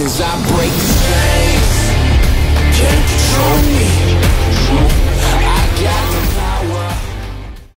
Cause I break the chains